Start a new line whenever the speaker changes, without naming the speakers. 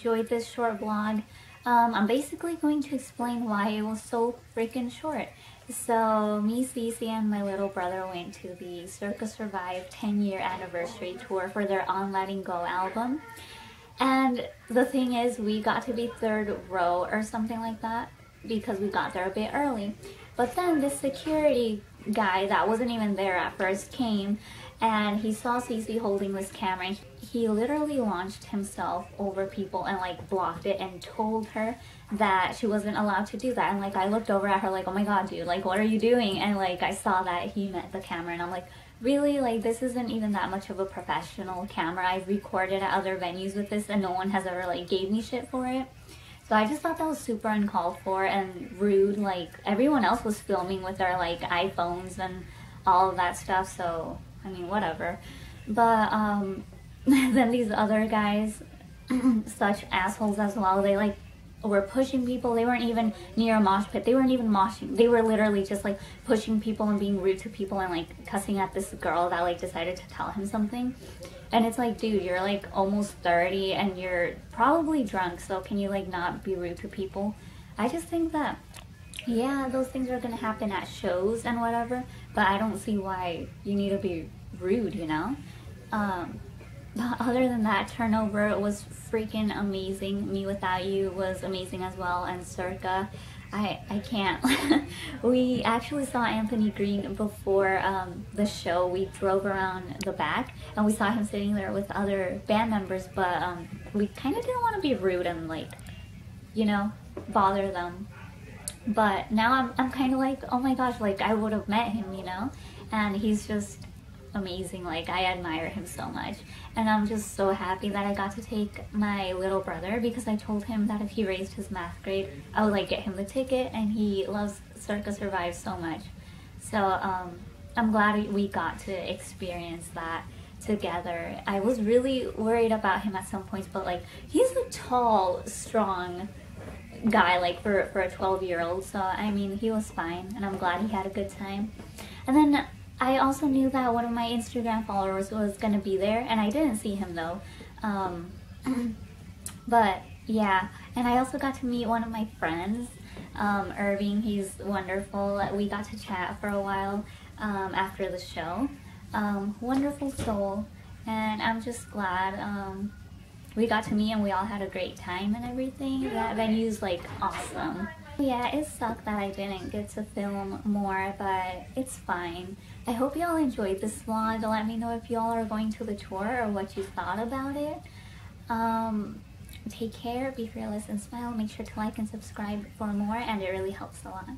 enjoyed this short vlog. Um, I'm basically going to explain why it was so freaking short. So me, Cece, and my little brother went to the Circa Survive 10 year anniversary tour for their On Letting Go album. And the thing is, we got to be third row or something like that because we got there a bit early. But then this security guy that wasn't even there at first came and he saw Cece holding this camera. He literally launched himself over people and like blocked it and told her that she wasn't allowed to do that. And like I looked over at her like, oh my god, dude, like what are you doing? And like I saw that he met the camera and I'm like, really? Like this isn't even that much of a professional camera. I've recorded at other venues with this and no one has ever like gave me shit for it. So I just thought that was super uncalled for and rude. Like everyone else was filming with their like iPhones and all of that stuff. So I mean, whatever. But um, then these other guys, such assholes as well, they like were pushing people. They weren't even near a mosh pit. They weren't even moshing. They were literally just like pushing people and being rude to people and like cussing at this girl that like decided to tell him something. And it's like, dude, you're like almost 30 and you're probably drunk, so can you like not be rude to people? I just think that yeah, those things are gonna happen at shows and whatever, but I don't see why you need to be rude, you know? Um, other than that, Turnover was freaking amazing. mewithoutYou was amazing as well, and Circa. I, I can't. we actually saw Anthony Green before um, the show. We drove around the back and we saw him sitting there with other band members, but um, we kind of didn't want to be rude and like, you know, bother them. But now I'm, I'm kind of like, oh my gosh, like I would have met him, you know? And he's just amazing. Like I admire him so much. And I'm just so happy that I got to take my little brother because I told him that if he raised his math grade, I would like get him the ticket and he loves Circa Survive so much. So um, I'm glad we got to experience that together. I was really worried about him at some points, but like he's a tall, strong guy like for for a 12 year old so I mean he was fine and I'm glad he had a good time and then I also knew that one of my Instagram followers was gonna be there and I didn't see him though. Um, but yeah. And I also got to meet one of my friends um, Irving. He's wonderful. We got to chat for a while um, after the show. Um, wonderful soul. And I'm just glad um, we got to meet and we all had a great time and everything. That venue's like awesome. Yeah, it sucked that I didn't get to film more, but it's fine. I hope y'all enjoyed this vlog. Let me know if y'all are going to the tour or what you thought about it. Um, take care, be fearless, and smile. Make sure to like and subscribe for more, and it really helps a lot.